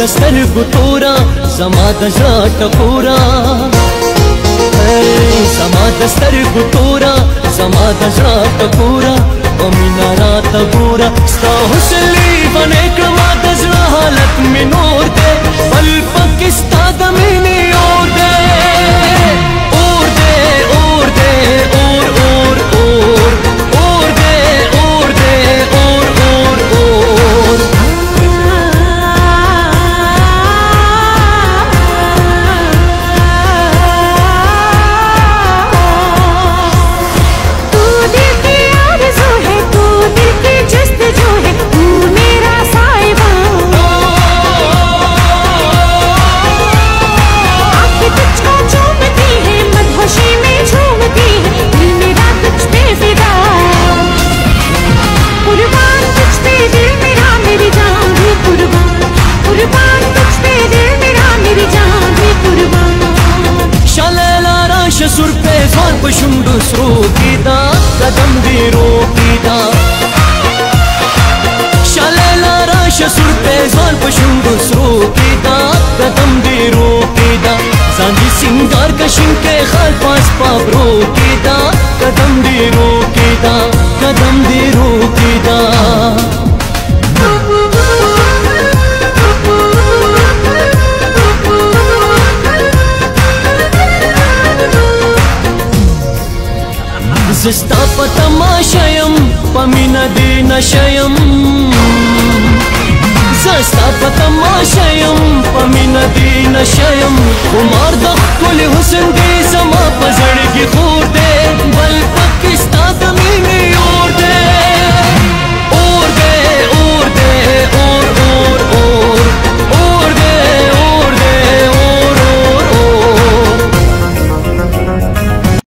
دستر ګټورا زما د ژړا ټکورا زما دستر ګټورا زما د ژړا ټکورا او مینا سور په ځوان په شوندو سرو کې دا قدم دی رو کې دا شاله لارا شسور په ځوان په شوندو سرو کې دا قدم دی رو کې دا ځان دي سنگار کښین کې خال پاس پابرو کې دا قدم دی رو کې पमिनदे नशयम्